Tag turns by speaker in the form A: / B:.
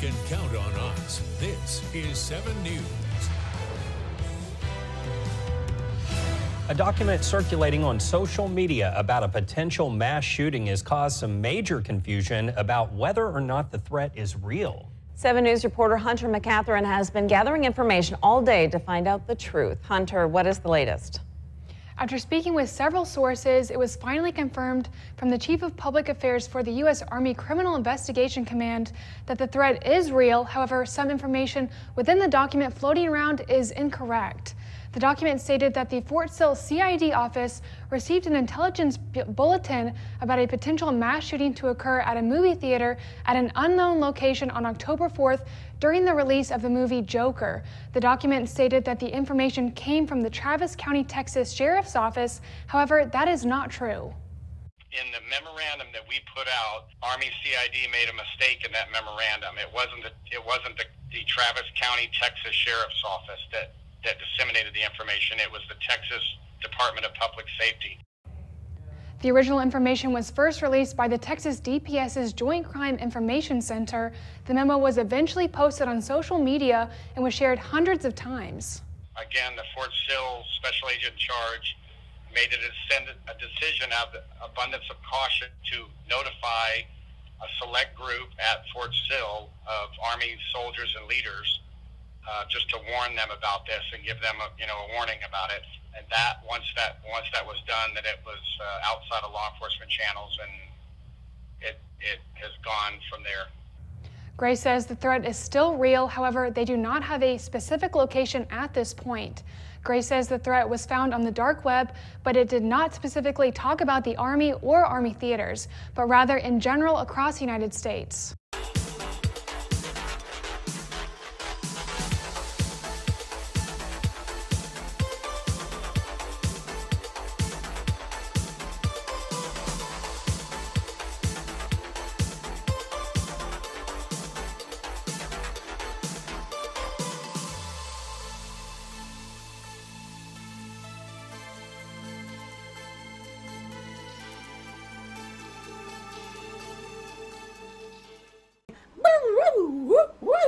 A: can count on us. This is 7 News.
B: A document circulating on social media about a potential mass shooting has caused some major confusion about whether or not the threat is real.
C: 7 News reporter Hunter McCatherine has been gathering information all day to find out the truth. Hunter, what is the latest?
D: After speaking with several sources, it was finally confirmed from the Chief of Public Affairs for the U.S. Army Criminal Investigation Command that the threat is real. However, some information within the document floating around is incorrect. The document stated that the Fort Sill CID office received an intelligence bulletin about a potential mass shooting to occur at a movie theater at an unknown location on October 4th during the release of the movie Joker. The document stated that the information came from the Travis County, Texas Sheriff's Office. However, that is not true.
E: In the memorandum that we put out, Army CID made a mistake in that memorandum. It wasn't the, it wasn't the, the Travis County, Texas Sheriff's Office that that disseminated the information. It was the Texas Department of Public Safety.
D: The original information was first released by the Texas DPS's Joint Crime Information Center. The memo was eventually posted on social media and was shared hundreds of times.
E: Again, the Fort Sill special agent in charge made a, decision out of abundance of caution to notify a select group at Fort Sill of Army soldiers and leaders uh, just to warn them about this and give them a you know a warning about it. And that once that once that was done, that it was uh, outside of law enforcement channels, and it it has gone from there.
D: Grey says the threat is still real. However, they do not have a specific location at this point. Grey says the threat was found on the dark web, but it did not specifically talk about the Army or Army theaters, but rather in general across the United States.
F: Woo!